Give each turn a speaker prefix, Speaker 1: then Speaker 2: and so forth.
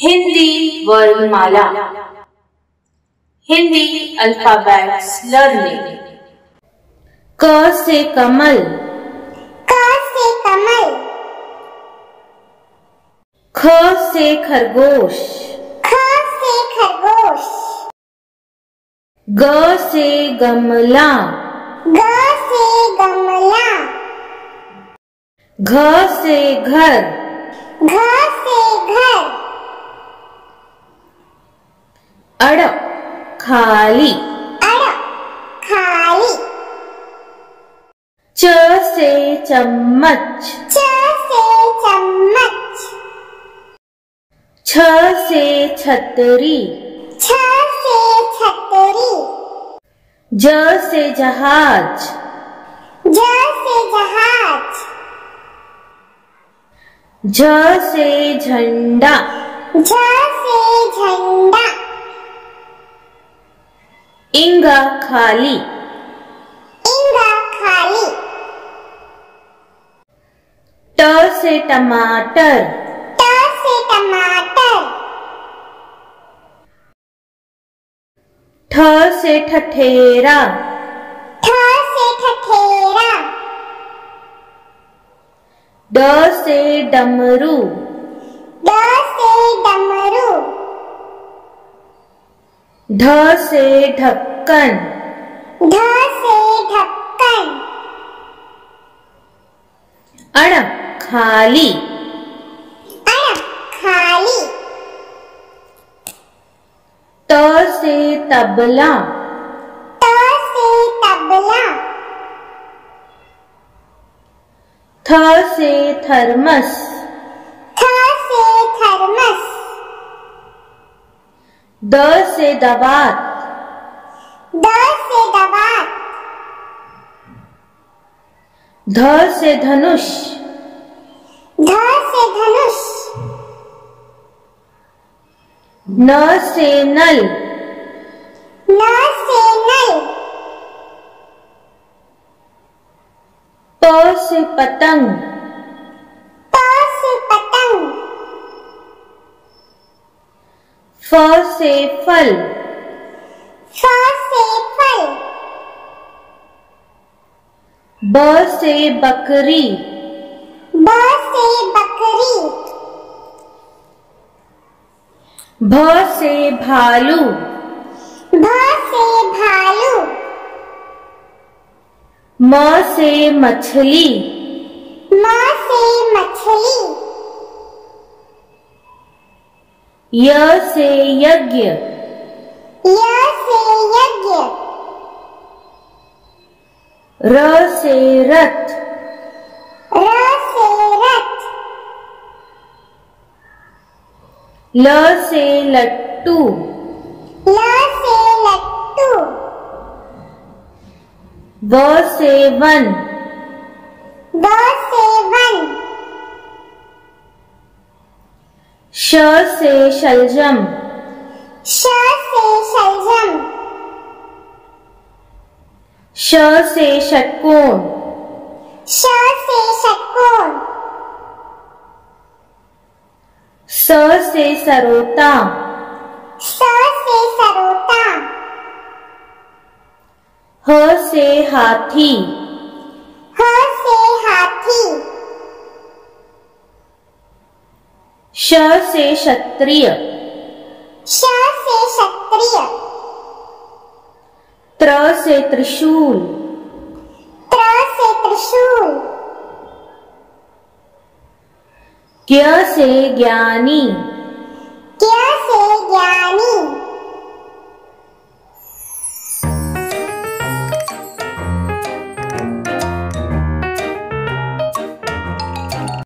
Speaker 1: हिंदी वर्णमाला Hindi alphabets learning क से कमल
Speaker 2: क से कमल
Speaker 1: ख से खरगोश
Speaker 2: ख से खरगोश
Speaker 1: ग से गमला
Speaker 2: ग से गमला
Speaker 1: घ से घर
Speaker 2: घ से घर
Speaker 1: अड़ खाली
Speaker 2: अड़ खाली
Speaker 1: च से चम्मच
Speaker 2: च से चम्मच
Speaker 1: छ से छतरी
Speaker 2: छ से छतरी
Speaker 1: ज से जहाज़
Speaker 2: ज से जहाज़
Speaker 1: झ से झंडा
Speaker 2: झ से झंडा
Speaker 1: इंगा खाली।
Speaker 2: इंगा खाली।
Speaker 1: ट से टमाटर।
Speaker 2: ट से टमाटर।
Speaker 1: ठ से ठठेरा।
Speaker 2: ठ से ठठेरा।
Speaker 1: ड से डमरू।
Speaker 2: ड से डमरू।
Speaker 1: ढ से ढक्कन।
Speaker 2: ढ से ढक्कन।
Speaker 1: अण खाली।
Speaker 2: अण खाली।
Speaker 1: त से तबला।
Speaker 2: त से तबला।
Speaker 1: थ से थर्मस।
Speaker 2: थ से थर्मस।
Speaker 1: द से दवात
Speaker 2: से
Speaker 1: ध से धनुष।
Speaker 2: ध से धनुष।
Speaker 1: न से नल।
Speaker 2: न से नल।
Speaker 1: प से पतंग।
Speaker 2: प से पतंग।
Speaker 1: फ से फल।
Speaker 2: से फल।
Speaker 1: ब से बकरी।
Speaker 2: ब से बकरी।
Speaker 1: भ से भालू।
Speaker 2: भ से भालू।
Speaker 1: म से मछली।
Speaker 2: म से मछली।
Speaker 1: य से यज्ञ
Speaker 2: य से यज्ञ
Speaker 1: र से रथ
Speaker 2: र से रथ
Speaker 1: ल से लट्टू।
Speaker 2: ल से लट्टू।
Speaker 1: व से वन
Speaker 2: व से वन
Speaker 1: श से शलजम।
Speaker 2: श से शलजम।
Speaker 1: श से षटकोण।
Speaker 2: श से षटकोण।
Speaker 1: स से सरोता।
Speaker 2: स से सरोता।
Speaker 1: ह से हाथी।
Speaker 2: ह से हाथी।
Speaker 1: श से क्षत्रिय।
Speaker 2: श से क्षत्रिय
Speaker 1: त्र से त्रिशूल।
Speaker 2: त्र से त्रिशूल?
Speaker 1: क्य से ज्ञानी।
Speaker 2: क्य से ज्ञानी?